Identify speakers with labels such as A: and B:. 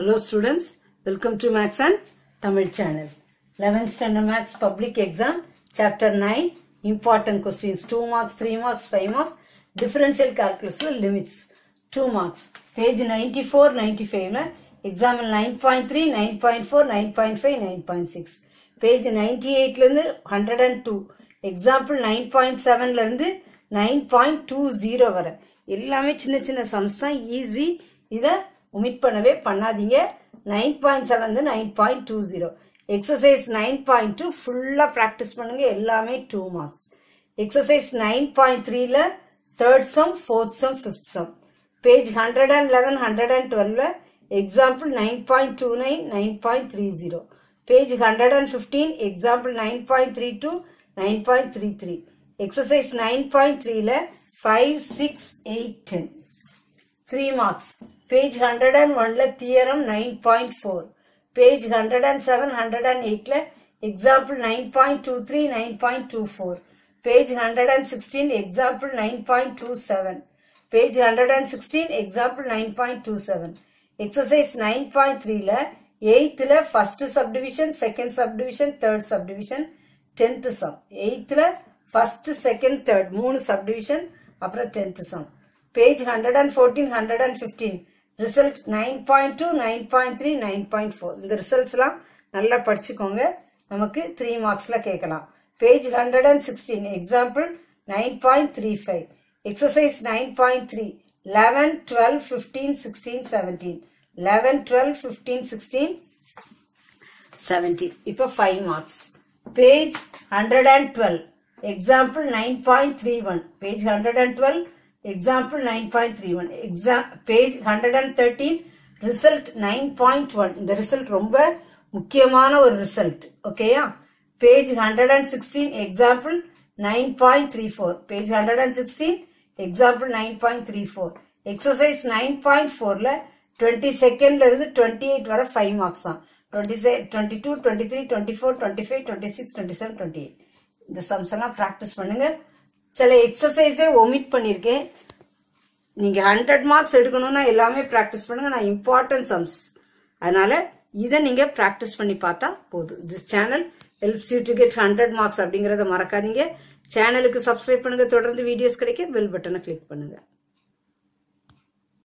A: Hello students welcome to maths and Tamil channel eleventh standard maths public exam chapter nine important questions two marks three marks five marks differential கால்குலஸில் limits two marks page ninety four ninety ஃபைவ்ல example nine point three nine point four nine point five nine point six page ninety எயிட்லேருந்து hundred and two example nine point செவன்லேருந்து nine point two zero வர எல்லாமே சின்ன சின்ன sums தான் easy இதை omit பண்ணவே பண்ணாதீங்க. Nine point seven nine point two zero exercise nine point two ஃபுல்லாக practice பண்ணுங்க. எல்லாமே two marks exercise nine point த்ரீல third sum fourth sum fifth sum page hundred and eleven hundred and டுவெல்ல example nine point two nine nine point three zero page hundred and fifteen example nine point three two nine point three three exercise nine point த்ரீல five six eight ten three marks page hundred and ஒன்ல theorem nine point four page hundred and seven hundred and எயிட்ல example nine point two three nine point two four page hundred and sixteen example nine point two seven page hundred and sixteen example nine point two seven exercise nine point த்ரீல எயித்துல first subdivision second subdivision third subdivision tenth sum எயித்துல first second third மூணு subdivision அப்புறம் tenth sum page hundred and fourteen hundred and fifteen result nine point two nine point three nine point four இந்த ரிசல்ட்ஸ்லாம் நல்லா படிச்சுக்கோங்க. நமக்கு three மார்க்ஸில் கேட்கலாம். Page hundred and sixteen example nine point three five exercise nine point three eleven twelve fifteen sixteen seventeen eleven twelve fifteen sixteen seventeen இப்போ five marks page hundred and twelve example nine point three one page hundred and twelve example nine point three one exam page hundred and thirteen result nine point one இந்த result ரொம்ப முக்கியமான ஒரு result ஓகேயா page hundred and sixteen example nine point three four page hundred and sixteen example nine point three four exercise nine point ஃபோர்ல twenty செகண்ட்ல இருந்து twenty eight வரை five marks தான். Twenty twenty two twenty three twenty four twenty five twenty six twenty seven twenty eight இந்த sums எல்லாம் practice பண்ணுங்க. சில எக்ஸசைஸே omit பண்ணியிருக்கேன் நீங்கள் ஹண்ட்ரட் மார்க்ஸ் எடுக்கணும்னா எல்லாமே ப்ராக்டிஸ் பண்ணுங்க. நான் இம்பார்ட்டன்ட் சம்ஸ் அதனால இதை நீங்கள் ப்ராக்டிஸ் பண்ணி பார்த்தா போதும். This channel helps you to get hundred marks அப்படிங்கிறத மறக்காதீங்க. சேனலுக்கு சப்ஸ்கிரைப் பண்ணுங்கள் தொடர்ந்து வீடியோஸ் கிடைக்க பெல் பட்டனை கிளிக் பண்ணுங்கள்